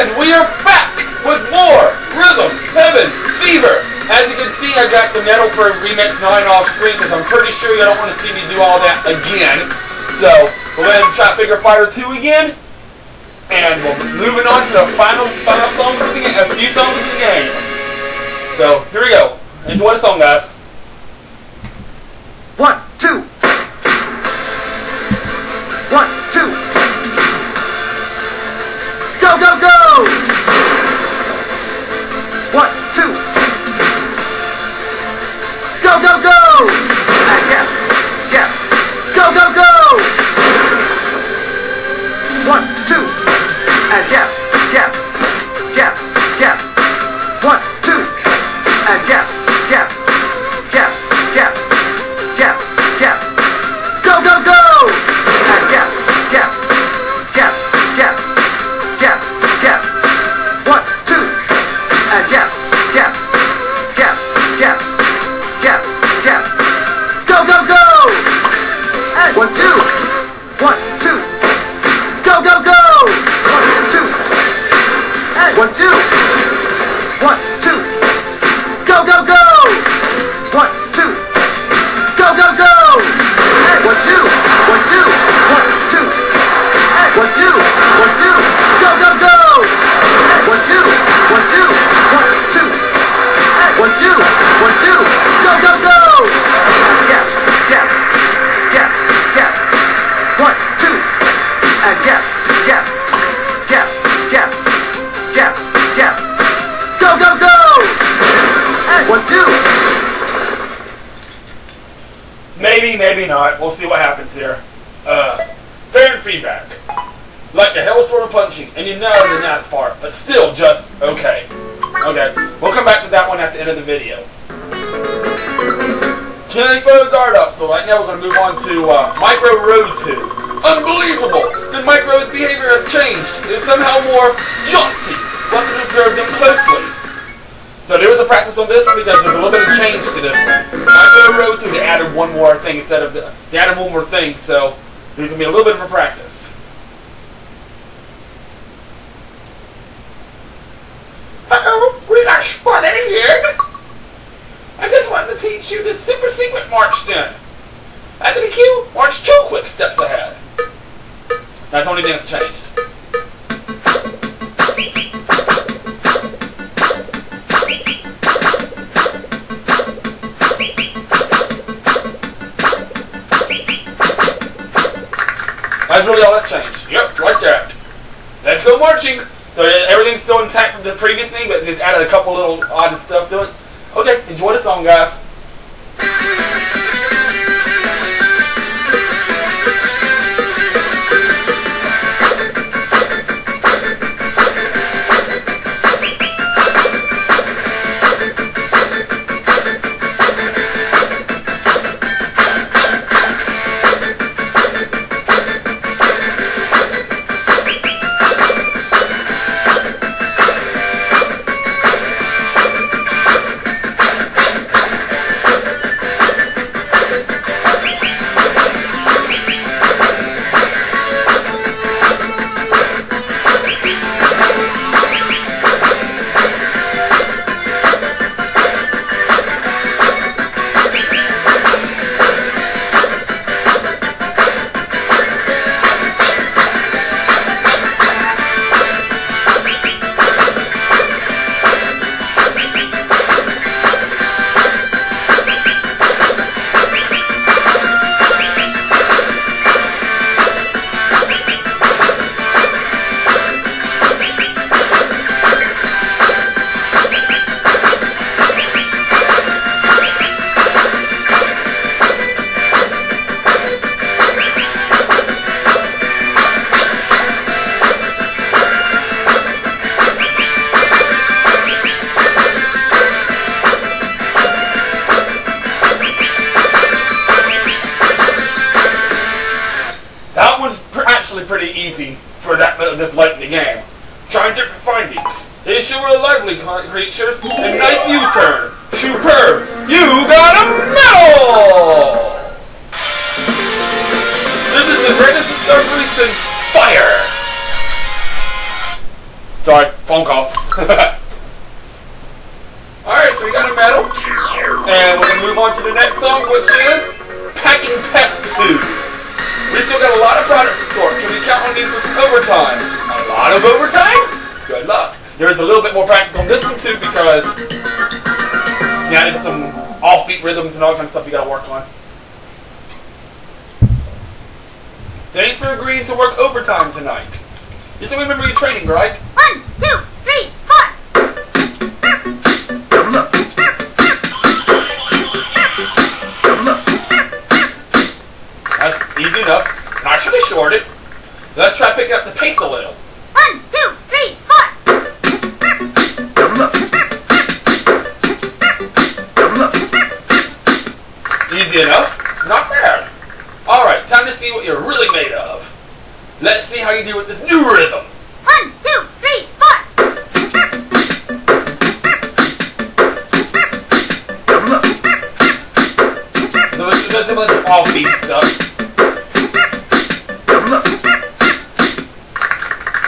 And we are back with more Rhythm Heaven Fever. As you can see, I got the medal for Remix 9 off screen because I'm pretty sure you don't want to see me do all that again. So, we'll go ahead and try Figure Fighter 2 again. And we're moving on to the final, final song of the game, a few songs of the game. So, here we go. Enjoy the song, guys. One, two. One, Maybe, maybe not. We'll see what happens here. Uh, fan feedback. Like the hell sort of punching, and you know the NAS part, but still just okay. Okay, we'll come back to that one at the end of the video. Can't throw the guard up, so right now we're going to move on to uh, Micro-Row 2. Unbelievable! The Micro's behavior has changed. It is somehow more jaunty. To observe them closely. So there was a practice on this one because there's a little bit of change to this one. Micro-Row 2, they added one more thing instead of the, they added one more thing, so there's going to be a little bit of a practice. Uh-oh, we got spotted here. I just wanted to teach you the super secret march then. After the cue, march two quick steps ahead. That's only thing that's changed. That's really all that changed. Yep, right there. Let's go marching. So everything's still intact from the previous thing, but just added a couple little odd stuff to it. Okay, enjoy the song, guys. Pretty easy for that uh, this late in the game. Trying different findings. They sure were lively creatures. A nice U-turn. Superb. You got a medal! This is the greatest discovery since fire. Sorry, phone call. Alright, so we got a medal. And we're gonna move on to the next song, which is Packing Pests 2. We still got a lot of product to sort. Can we count on these for some overtime? A lot of overtime? Good luck. There's a little bit more practice on this one too because you added some offbeat rhythms and all kind of stuff you gotta work on. Thanks for agreeing to work overtime tonight. You still remember your training, right? One, two, That's easy enough. Not really shorted. Let's try picking up the pace a little. One, two, three, four. Double up. Double up. Easy enough. Not bad. Alright, time to see what you're really made of. Let's see how you do with this new rhythm. There's, there's a bunch of offbeat stuff.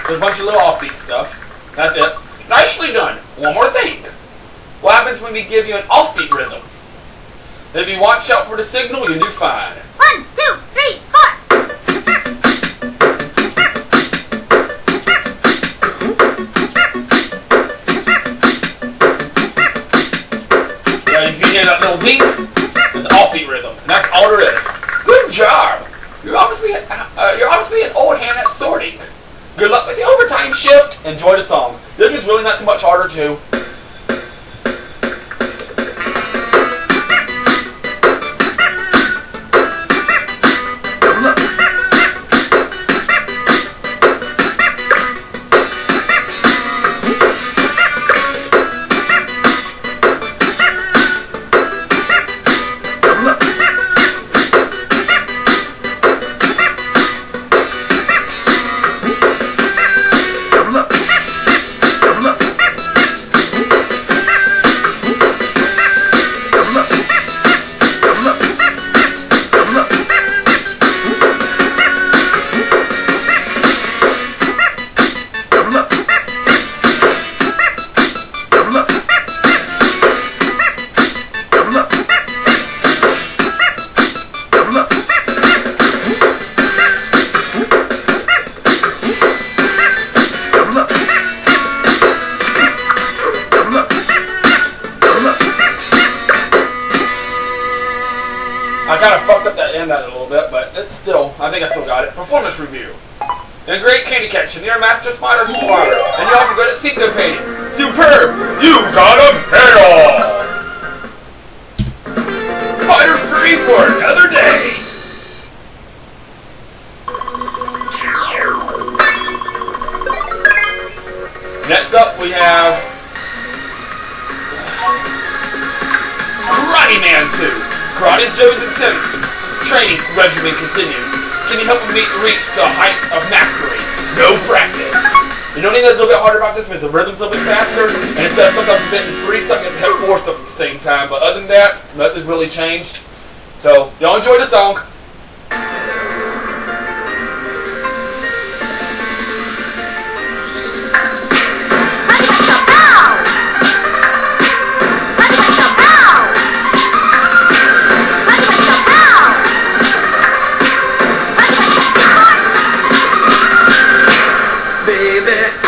There's a bunch of little offbeat stuff. That's it. Nicely done. One more thing. What happens when we give you an offbeat rhythm? If you watch out for the signal, you do fine. One, two, three, four. Yeah, you see that little wink? All there is. Good job. You're obviously uh, you're obviously an old hand at sorting. Good luck with the overtime shift. Enjoy the song. This is really not too much harder too. Great candy. You're a master spider swatter. And you're also good at secret painting. Superb! You got a medal! Spider free for another day! Next up we have Karate Man 2. Karate's chosen since. Training regimen continues. Can you help me reach the height of mastery? No practice. You know, the only thing that's a little bit harder about this is the rhythm's a little bit faster, and instead of sometimes hitting three stuff, you have to hit four stuff at the same time. But other than that, nothing's really changed. So, y'all enjoy the song. で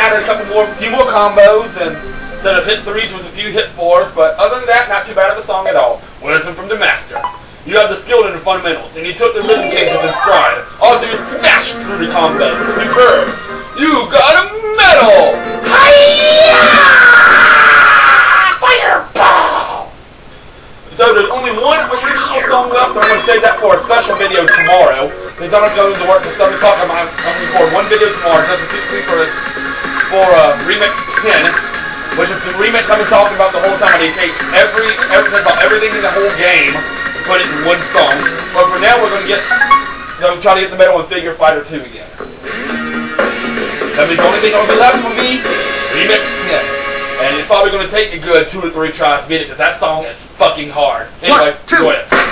added a couple more, few more combos, and instead of hit threes was a few hit fours, but other than that, not too bad of a song at all. Wisdom from the master. You have the skill in the fundamentals, and you took the rhythm changes in stride. Also, you smashed through the combos. Superb. You got a medal! Fireball! So there's only one original song left. I'm to save that for a special video tomorrow. Because I'm going to work till 7 o'clock. I'm going to record one video tomorrow just specifically for this, for uh, Remix 10. Which is the remix I've been talking about the whole time. They take every, everything about everything in the whole game put it in one song. But for now, we're going to get, you know, try to get the medal in Figure Fighter 2 again. That means the only thing that'll be left will be Remix 10. And it's probably going to take a good two or three tries to beat it because that song is fucking hard. Anyway, One, two. go ahead.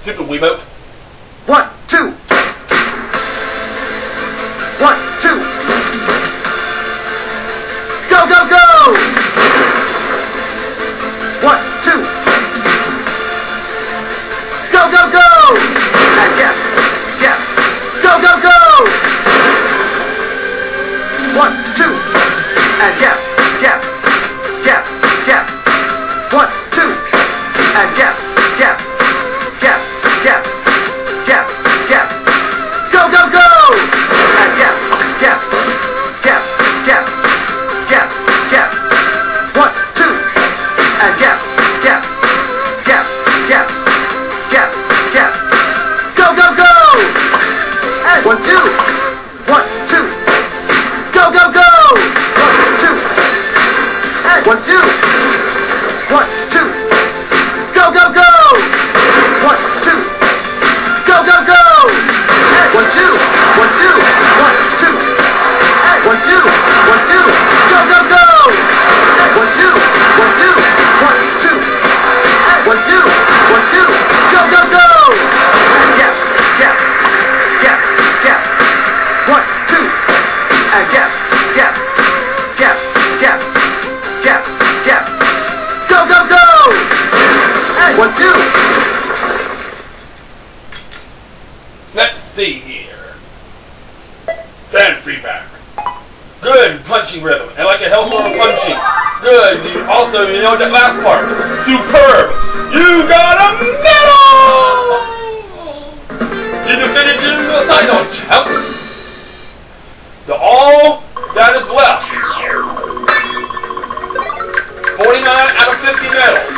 Super Wiimote. One, two. One, two. Go, go, go! One, two. Go, go, go! And Jeff, Jeff. Go, go, go! One, two. And Jeff, Jeff, Jeff, Jeff. One, two. And Jeff, Jeff, punching rhythm. And like a hellstorm of punching. Good. You also, you know that last part. Superb. You got a medal! You defeated the title champ. So all that is left. 49 out of 50 medals.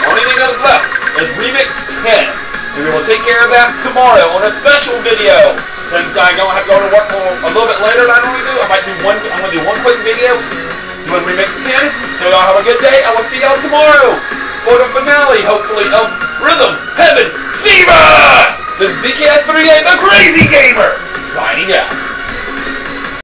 Only thing that is left is Remix 10. And we will take care of that tomorrow on a special video. Since I don't have to go to work a little bit later than I normally do, I might do one, I'm going to do one quick video doing Remix 10. So y'all have a good day. I will see y'all tomorrow for the finale, hopefully, of Rhythm Heaven Fever! This is DKS3A, the Crazy Gamer!